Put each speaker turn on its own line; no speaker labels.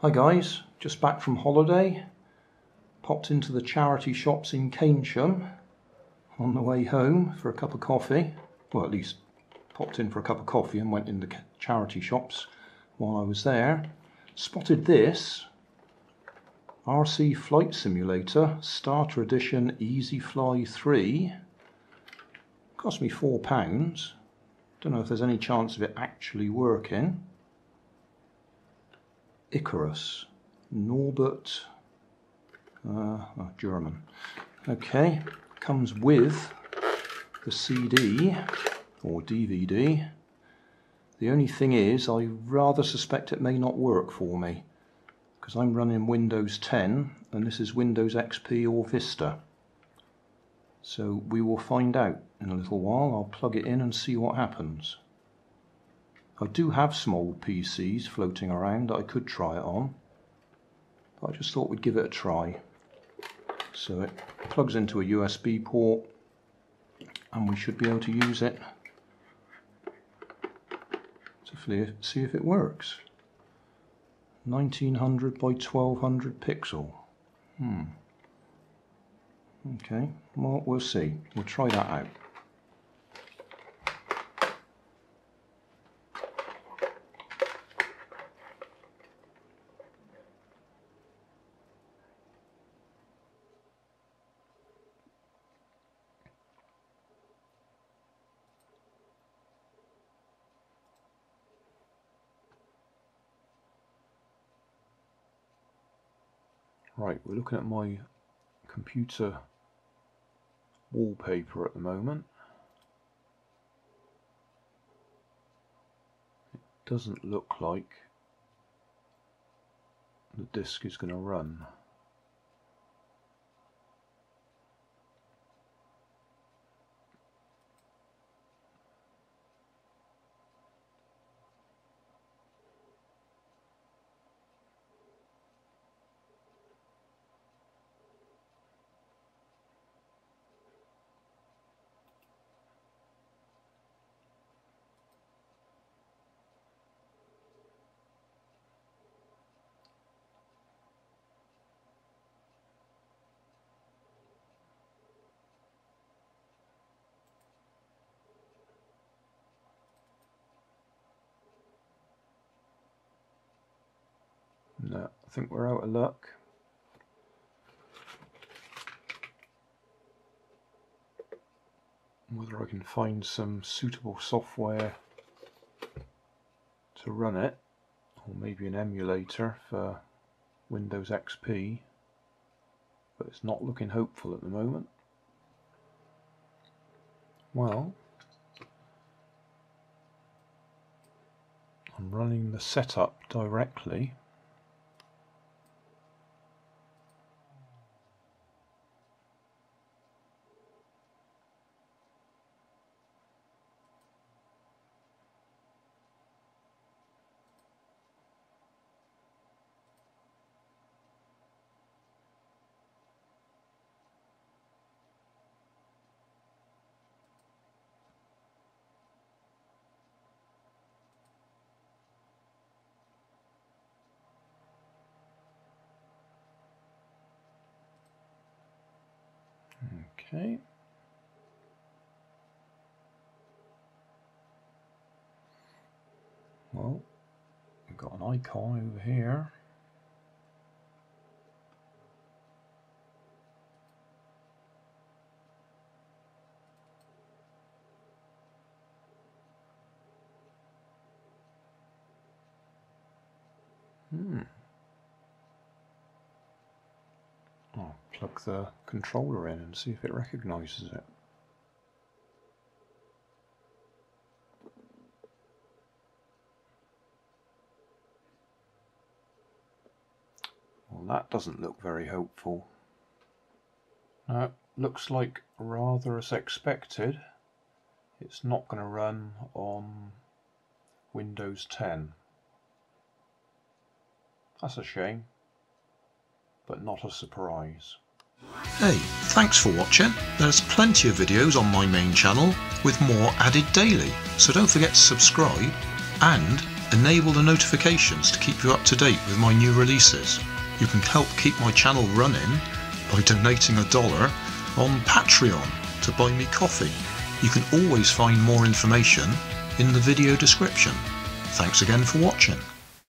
Hi guys, just back from holiday. Popped into the charity shops in Keynsham on the way home for a cup of coffee. Well, at least popped in for a cup of coffee and went in the charity shops while I was there. Spotted this RC Flight Simulator Starter Edition Easy Fly 3. Cost me £4. Don't know if there's any chance of it actually working. Ikarus, Norbert, uh, oh, German. Okay, comes with the CD or DVD. The only thing is, I rather suspect it may not work for me because I'm running Windows 10 and this is Windows XP or Vista. So we will find out in a little while. I'll plug it in and see what happens. I do have old PCs floating around that I could try it on, but I just thought we'd give it a try. So it plugs into a USB port and we should be able to use it to see if it works. 1900 by 1200 pixel. Hmm. Okay, well, we'll see. We'll try that out. Right, we're looking at my computer wallpaper at the moment. It doesn't look like the disk is going to run. No, I think we're out of luck. Whether I can find some suitable software to run it, or maybe an emulator for Windows XP, but it's not looking hopeful at the moment. Well, I'm running the setup directly Okay. Well, we've got an icon over here. Hmm. I'll plug the controller in and see if it recognizes it. Well, that doesn't look very hopeful. No, looks like rather as expected, it's not going to run on Windows 10. That's a shame but not a surprise.
Hey, thanks for watching. There's plenty of videos on my main channel with more added daily, so don't forget to subscribe and enable the notifications to keep you up to date with my new releases. You can help keep my channel running by donating a dollar on Patreon to buy me coffee. You can always find more information in the video description. Thanks again for watching.